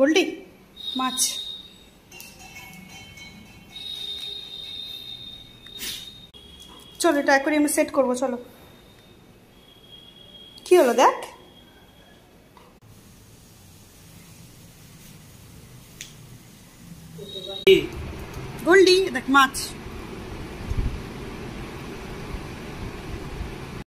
গোল্ডি মাছ। চলো, এটা করে আমি সেট করব, চলো। কি হলো, দেখ। গোল্ডি দেখ, মাছ।